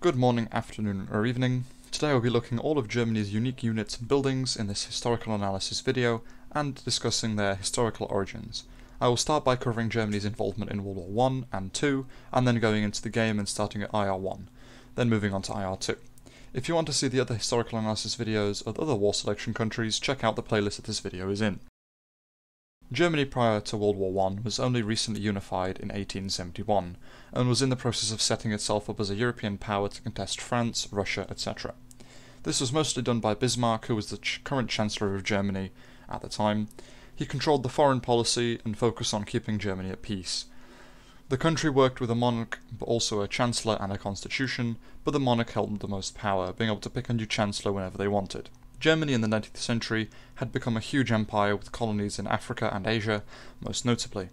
Good morning, afternoon, or evening. Today we'll be looking at all of Germany's unique units and buildings in this historical analysis video and discussing their historical origins. I will start by covering Germany's involvement in World War I and II, and then going into the game and starting at IR1, then moving on to IR2. If you want to see the other historical analysis videos of other war selection countries, check out the playlist that this video is in. Germany prior to World War I was only recently unified in 1871, and was in the process of setting itself up as a European power to contest France, Russia, etc. This was mostly done by Bismarck, who was the ch current Chancellor of Germany at the time. He controlled the foreign policy and focused on keeping Germany at peace. The country worked with a monarch, but also a chancellor and a constitution, but the monarch held the most power, being able to pick a new chancellor whenever they wanted. Germany in the 19th century had become a huge empire with colonies in Africa and Asia, most notably.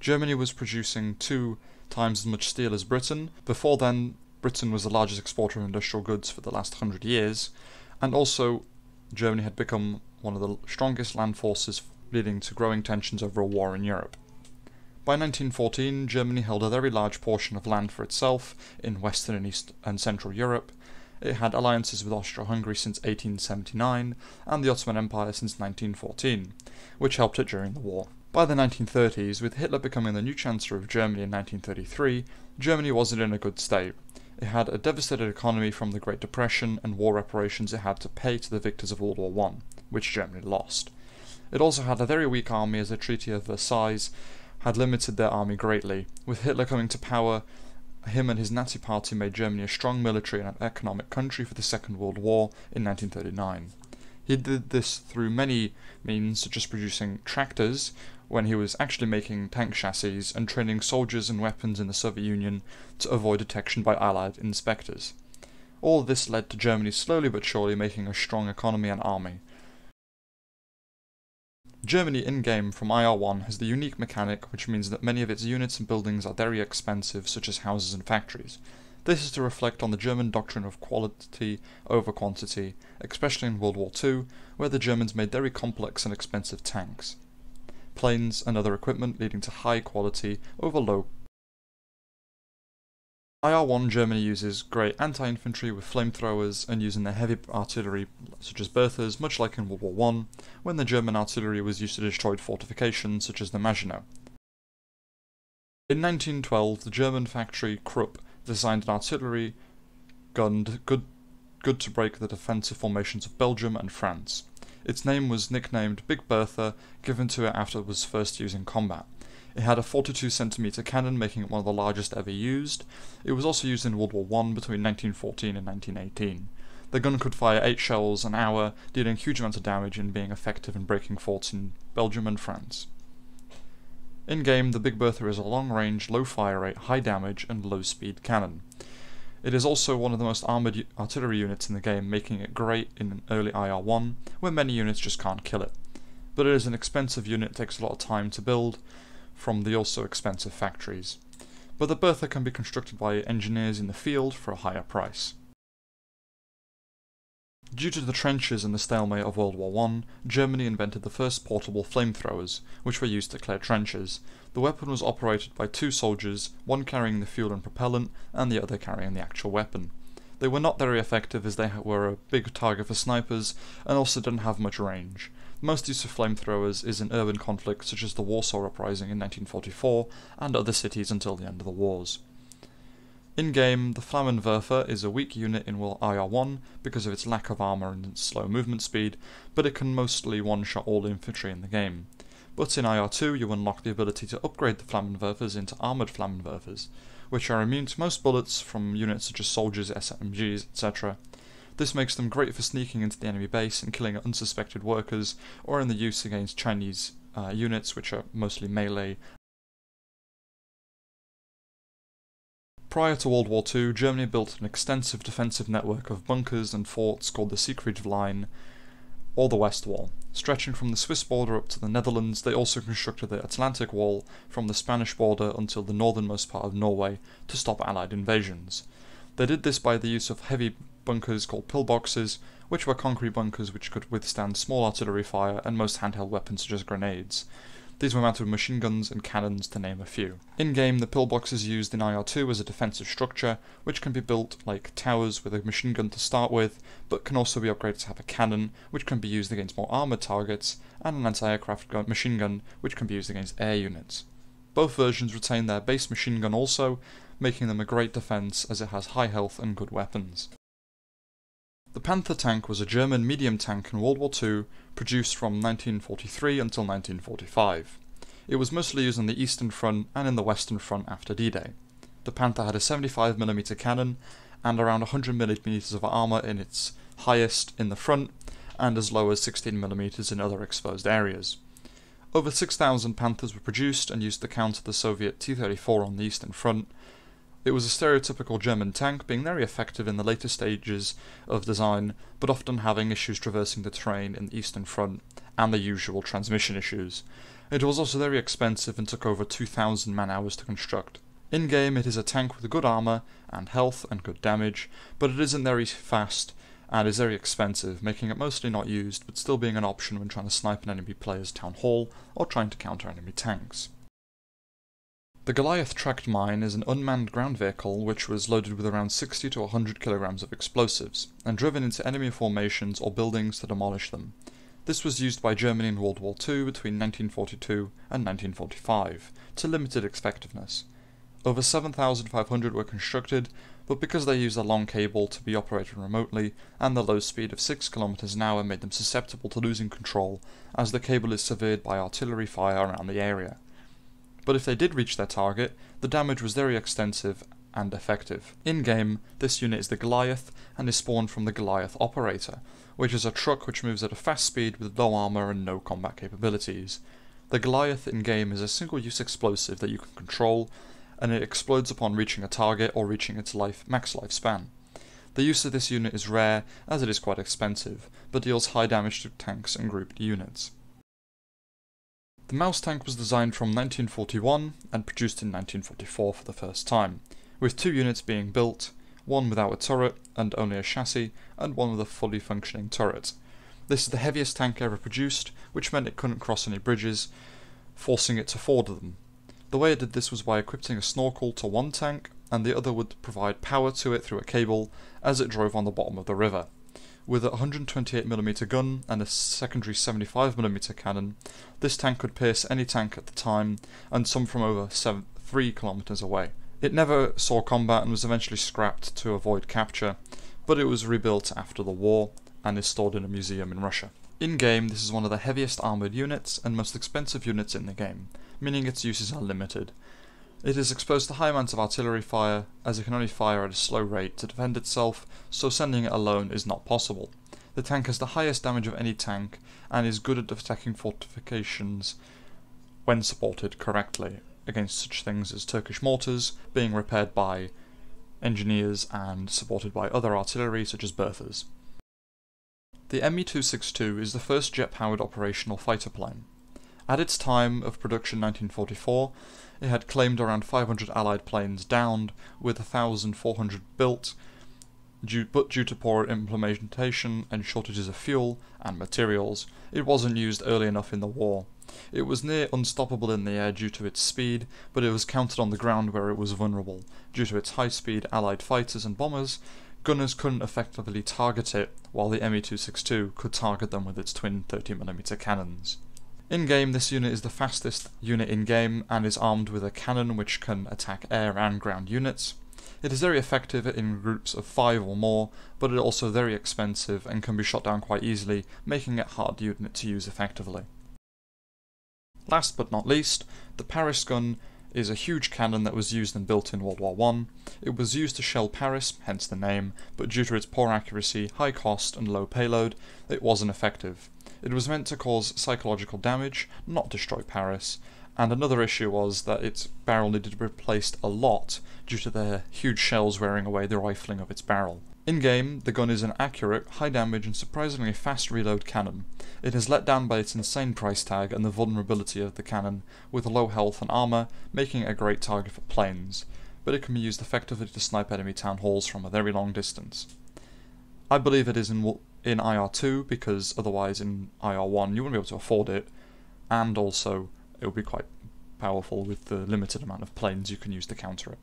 Germany was producing two times as much steel as Britain. Before then, Britain was the largest exporter of industrial goods for the last hundred years, and also Germany had become one of the strongest land forces, leading to growing tensions over a war in Europe. By 1914, Germany held a very large portion of land for itself in Western and East and Central Europe, it had alliances with Austria-Hungary since 1879 and the Ottoman Empire since 1914, which helped it during the war. By the 1930s, with Hitler becoming the new Chancellor of Germany in 1933, Germany wasn't in a good state. It had a devastated economy from the Great Depression and war reparations it had to pay to the victors of World War I, which Germany lost. It also had a very weak army as the Treaty of Versailles had limited their army greatly. With Hitler coming to power, him and his Nazi party made Germany a strong military and economic country for the Second World War in 1939. He did this through many means, such as producing tractors, when he was actually making tank chassis, and training soldiers and weapons in the Soviet Union to avoid detection by Allied inspectors. All this led to Germany slowly but surely making a strong economy and army, Germany in-game from IR1 has the unique mechanic which means that many of its units and buildings are very expensive such as houses and factories. This is to reflect on the German doctrine of quality over quantity, especially in World War II, where the Germans made very complex and expensive tanks, planes and other equipment leading to high quality over low IR-1 Germany uses great anti-infantry with flamethrowers and using their heavy artillery such as Berthas, much like in World War I, when the German artillery was used to destroy fortifications such as the Maginot. In 1912, the German factory Krupp designed an artillery gun good, good to break the defensive formations of Belgium and France. Its name was nicknamed Big Bertha, given to it after it was first used in combat. It had a 42cm cannon, making it one of the largest ever used. It was also used in World War I between 1914 and 1918. The gun could fire 8 shells an hour, dealing huge amounts of damage and being effective in breaking forts in Belgium and France. In game, the Big Bertha is a long range, low fire rate, high damage, and low speed cannon. It is also one of the most armoured artillery units in the game, making it great in an early IR1, where many units just can't kill it. But it is an expensive unit, takes a lot of time to build, from the also expensive factories, but the Bertha can be constructed by engineers in the field for a higher price. Due to the trenches and the stalemate of World War I, Germany invented the first portable flamethrowers, which were used to clear trenches. The weapon was operated by two soldiers, one carrying the fuel and propellant, and the other carrying the actual weapon. They were not very effective as they were a big target for snipers, and also didn't have much range. Most use of flamethrowers is in urban conflicts such as the Warsaw Uprising in 1944 and other cities until the end of the wars. In-game, the Flammenwerfer is a weak unit in IR1 because of its lack of armour and its slow movement speed, but it can mostly one-shot all infantry in the game. But in IR2 you unlock the ability to upgrade the Flammenwerfers into armoured Flammenwerfers, which are immune to most bullets from units such as soldiers, SMGs, etc., this makes them great for sneaking into the enemy base and killing unsuspected workers, or in the use against Chinese uh, units, which are mostly melee. Prior to World War II, Germany built an extensive defensive network of bunkers and forts called the Siegfried Line, or the West Wall. Stretching from the Swiss border up to the Netherlands, they also constructed the Atlantic Wall from the Spanish border until the northernmost part of Norway to stop Allied invasions. They did this by the use of heavy bunkers called pillboxes, which were concrete bunkers which could withstand small artillery fire and most handheld weapons such as grenades. These were mounted with machine guns and cannons, to name a few. In game, the pillbox is used in IR2 as a defensive structure, which can be built like towers with a machine gun to start with, but can also be upgraded to have a cannon, which can be used against more armoured targets, and an anti aircraft machine gun, which can be used against air units. Both versions retain their base machine gun also, making them a great defence as it has high health and good weapons. The Panther tank was a German medium tank in World War II, produced from 1943 until 1945. It was mostly used on the Eastern Front and in the Western Front after D-Day. The Panther had a 75mm cannon and around 100mm of armour in its highest in the front and as low as 16mm in other exposed areas. Over 6,000 Panthers were produced and used to counter the Soviet T-34 on the Eastern Front, it was a stereotypical German tank, being very effective in the later stages of design, but often having issues traversing the terrain in the Eastern Front, and the usual transmission issues. It was also very expensive and took over 2,000 man hours to construct. In game, it is a tank with good armour and health and good damage, but it isn't very fast and is very expensive, making it mostly not used, but still being an option when trying to snipe an enemy player's town hall or trying to counter enemy tanks. The Goliath tracked mine is an unmanned ground vehicle which was loaded with around 60 to 100 kilograms of explosives, and driven into enemy formations or buildings to demolish them. This was used by Germany in World War II between 1942 and 1945, to limited effectiveness. Over 7,500 were constructed, but because they used a long cable to be operated remotely, and the low speed of 6 km an hour made them susceptible to losing control, as the cable is severed by artillery fire around the area but if they did reach their target, the damage was very extensive and effective. In game, this unit is the Goliath and is spawned from the Goliath Operator, which is a truck which moves at a fast speed with low armour and no combat capabilities. The Goliath in game is a single use explosive that you can control, and it explodes upon reaching a target or reaching its life max lifespan. The use of this unit is rare as it is quite expensive, but deals high damage to tanks and grouped units. The mouse tank was designed from 1941 and produced in 1944 for the first time, with two units being built, one without a turret and only a chassis, and one with a fully functioning turret. This is the heaviest tank ever produced, which meant it couldn't cross any bridges, forcing it to ford them. The way it did this was by equipping a snorkel to one tank, and the other would provide power to it through a cable as it drove on the bottom of the river. With a 128mm gun and a secondary 75mm cannon, this tank could pierce any tank at the time, and some from over 7, 3 kilometers away. It never saw combat and was eventually scrapped to avoid capture, but it was rebuilt after the war and is stored in a museum in Russia. In game, this is one of the heaviest armoured units and most expensive units in the game, meaning its uses are limited, it is exposed to high amounts of artillery fire, as it can only fire at a slow rate to defend itself, so sending it alone is not possible. The tank has the highest damage of any tank, and is good at attacking fortifications when supported correctly, against such things as Turkish mortars, being repaired by engineers and supported by other artillery such as Berthas. The Me-262 is the first jet-powered operational fighter plane. At its time of production 1944, it had claimed around 500 Allied planes downed, with 1,400 built, due, but due to poor implementation and shortages of fuel and materials, it wasn't used early enough in the war. It was near unstoppable in the air due to its speed, but it was countered on the ground where it was vulnerable. Due to its high speed Allied fighters and bombers, gunners couldn't effectively target it, while the Me-262 could target them with its twin 30mm cannons. In game, this unit is the fastest unit in game and is armed with a cannon which can attack air and ground units. It is very effective in groups of 5 or more, but it is also very expensive and can be shot down quite easily, making it hard unit to use effectively. Last but not least, the Paris gun is a huge cannon that was used and built in World War I. It was used to shell Paris, hence the name, but due to its poor accuracy, high cost, and low payload, it wasn't effective. It was meant to cause psychological damage, not destroy Paris, and another issue was that its barrel needed to be replaced a lot due to the huge shells wearing away the rifling of its barrel. In game, the gun is an accurate, high damage, and surprisingly fast reload cannon. It is let down by its insane price tag and the vulnerability of the cannon, with low health and armour, making it a great target for planes, but it can be used effectively to snipe enemy town halls from a very long distance. I believe it is in in IR2 because otherwise in IR1 you wouldn't be able to afford it, and also it would be quite powerful with the limited amount of planes you can use to counter it.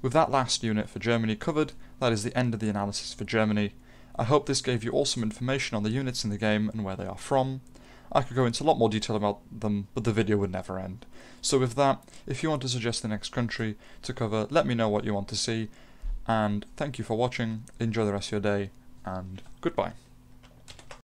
With that last unit for Germany covered, that is the end of the analysis for Germany. I hope this gave you awesome information on the units in the game and where they are from. I could go into a lot more detail about them, but the video would never end. So with that, if you want to suggest the next country to cover, let me know what you want to see, and thank you for watching, enjoy the rest of your day, and goodbye.